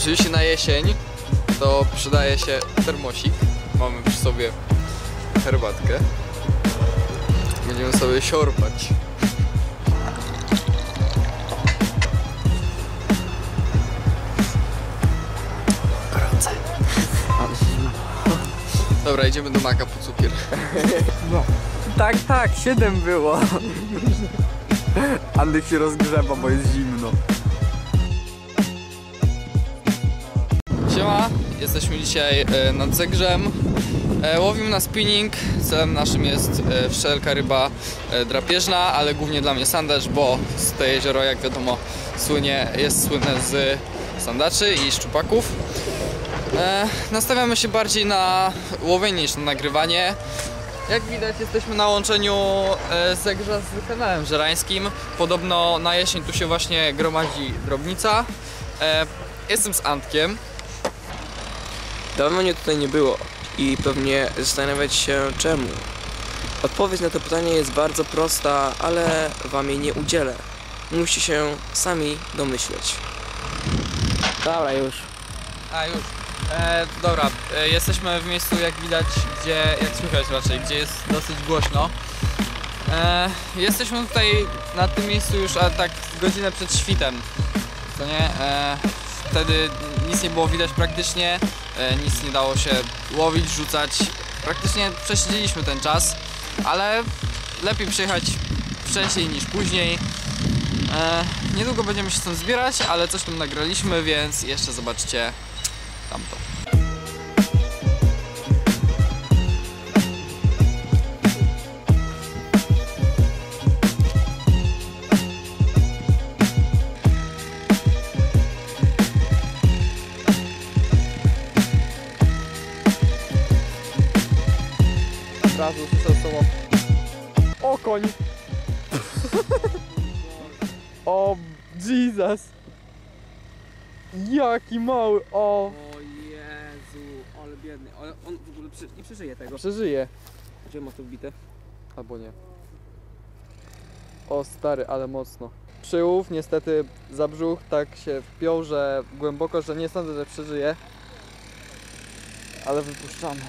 Oczywiście na jesień to przydaje się termosik. Mamy przy sobie herbatkę. Będziemy sobie siorbać. Gorące. Dobra, idziemy do Maka po cukier. Tak, tak, 7 było. Andek się rozgrzewa, bo jest zimno. Siema, jesteśmy dzisiaj e, nad Zegrzem. E, Łowimy na spinning. Celem naszym jest e, wszelka ryba drapieżna, ale głównie dla mnie sandaż, bo to jezioro, jak wiadomo, słynie, jest słynne z sandaczy i szczupaków. Nastawiamy się bardziej na łowienie niż na nagrywanie. Jak widać jesteśmy na łączeniu Zegrza z kanałem żerańskim. Podobno na jesień tu się właśnie gromadzi drobnica. Jestem z Antkiem. Dawno mnie tutaj nie było i pewnie zastanawiać się czemu. Odpowiedź na to pytanie jest bardzo prosta, ale wam jej nie udzielę. Musicie się sami domyśleć. Dobra, już. A już. E, dobra, e, jesteśmy w miejscu jak widać, gdzie, jak słychać raczej, gdzie jest dosyć głośno. E, jesteśmy tutaj na tym miejscu już a tak godzinę przed świtem. To nie? E, wtedy nic nie było widać praktycznie, nic nie dało się łowić, rzucać. Praktycznie przesiedzieliśmy ten czas, ale lepiej przyjechać wcześniej niż później. E, niedługo będziemy się stąd zbierać, ale coś tam nagraliśmy, więc jeszcze zobaczcie tamto. Razu O koń! o Jesus! Jaki mały! O! O Jezu, ale biedny. Ale on w ogóle nie przeżyje tego. Przeżyje. Gdzie ma to wbite? Albo nie. O stary, ale mocno. Przyłów niestety za brzuch tak się wpiął, że głęboko, że nie sądzę, że przeżyje. Ale wypuszczamy.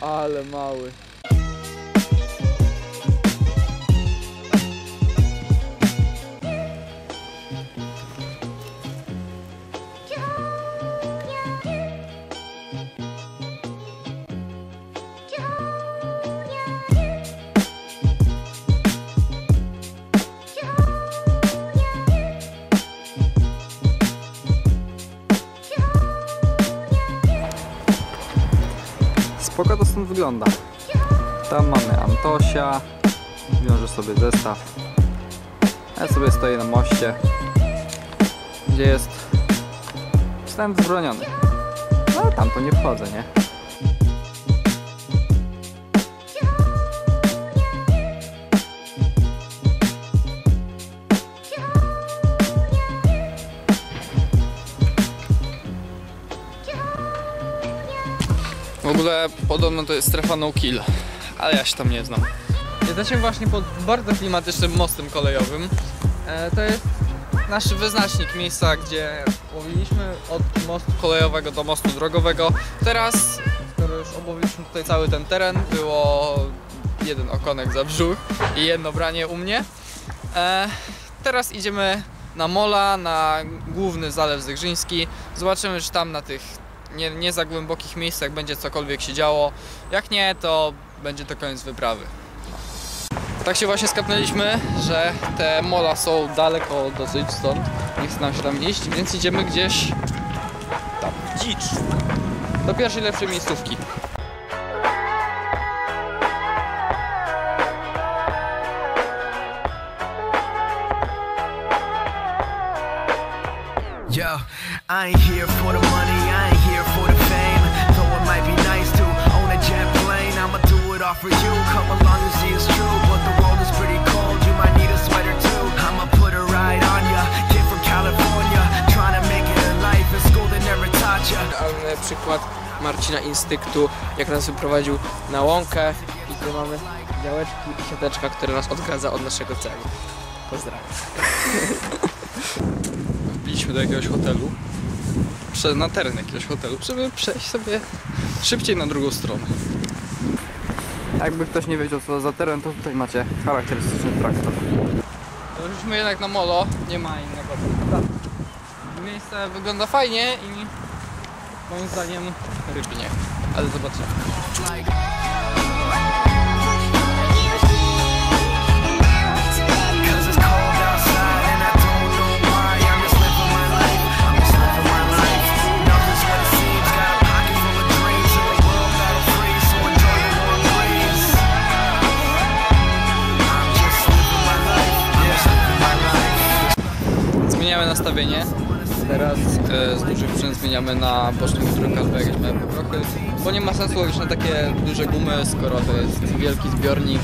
Ale mały. Stąd wygląda. Tam mamy Antosia. Wiąże sobie zestaw. Ja sobie stoję na moście, gdzie jest wstęp wzbroniony. No tam to nie wchodzę, nie? W ogóle podobno to jest strefa no kill, ale ja się tam nie znam. Jesteśmy właśnie pod bardzo klimatycznym mostem kolejowym. E, to jest nasz wyznacznik miejsca, gdzie łowiliśmy od mostu kolejowego do mostu drogowego. Teraz, skoro już obłowiliśmy tutaj cały ten teren, było jeden okonek za brzuch i jedno branie u mnie. E, teraz idziemy na Mola, na główny zalew Zegrzyński. Zobaczymy, czy tam na tych nie, nie za głębokich miejscach będzie cokolwiek się działo. Jak nie, to będzie to koniec wyprawy. Tak się właśnie skapnęliśmy, że te mola są daleko dosyć stąd. Nie chce nam się tam iść, więc idziemy gdzieś tam, dzicz. Do pierwszej lepszej miejscówki. Yo, I ain't here for the przykład Marcina Instyktu, jak nas wyprowadził na łąkę i tu mamy działeczki i siateczka, które nas odgradza od naszego celu. Pozdrawiam. wróciliśmy do jakiegoś hotelu, na teren jakiegoś hotelu, żeby przejść sobie szybciej na drugą stronę. Jakby ktoś nie wiedział co to za teren, to tutaj macie charakterystyczny traktor. Ruszyliśmy jednak na molo, nie ma innego punktu. Miejsce wygląda fajnie i moim zdaniem rybnie, ale zobaczymy. Zmieniamy nastawienie. Teraz e, z dużych przęd zmieniamy na bocznych trójkach, bo jakieś małe pokrochy. Bo nie ma sensu łowić na takie duże gumy, skoro to jest wielki zbiornik.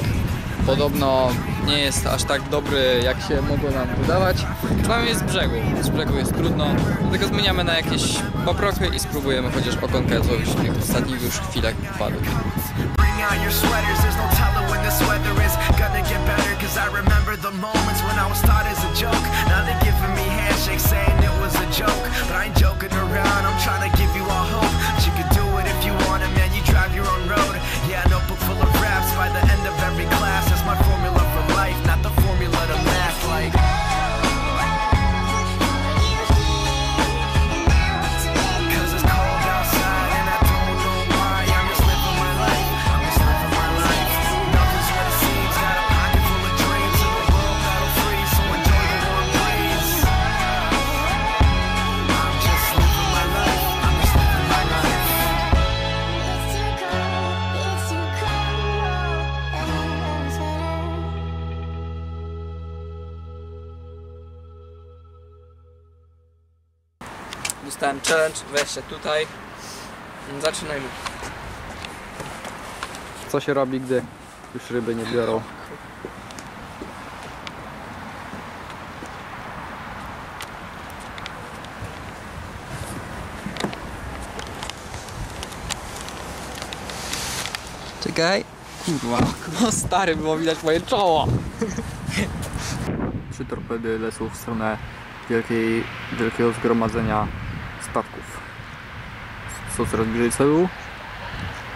Podobno nie jest aż tak dobry, jak się mogło nam wydawać. Przynajmniej z brzegu. Z brzegu jest trudno. Dlatego zmieniamy na jakieś paprochy i spróbujemy chociaż okonkę złowić w tych ostatnich już chwilach there's no I remember the moments when I as a joke. Now me saying was a joke. But I ain't joking around, I'm Dostałem challenge, weź się tutaj. Zaczynajmy. Co się robi, gdy już ryby nie biorą? Czekaj. Kurwa. No stary, było widać moje czoło. Trzy torpedy lecą w stronę wielkiej, wielkiego zgromadzenia statków. Są coraz bliżej celu.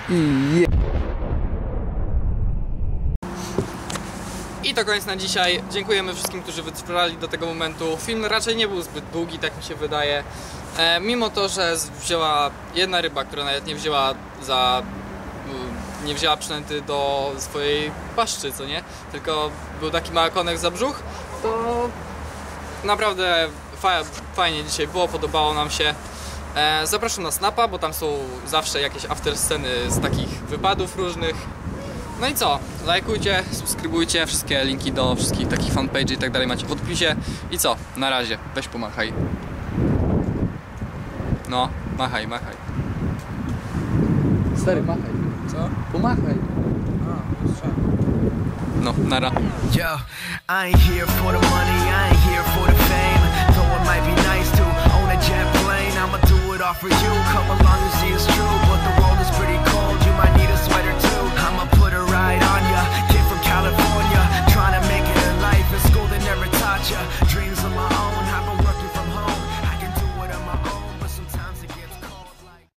I je... I to koniec na dzisiaj. Dziękujemy wszystkim, którzy wytrwali do tego momentu. Film raczej nie był zbyt długi, tak mi się wydaje. E, mimo to, że wzięła jedna ryba, która nawet nie wzięła za. mm, nie wzięła przynęty do swojej paszczy, co nie? Tylko był taki mały konek za brzuch, to naprawdę fajnie dzisiaj było, podobało nam się. E, zapraszam na Snapa, bo tam są zawsze jakieś after sceny z takich wypadów różnych. No i co? Lajkujcie, subskrybujcie, wszystkie linki do wszystkich takich fanpage i tak dalej macie w podpisie. I co? Na razie, weź pomachaj. No, machaj, machaj. Stary, machaj. Co? Pomachaj. No, nara. Yo, I ain't here for the money, I ain't here for might be nice to own a jet plane. I'ma do it all for you. Come along and see us.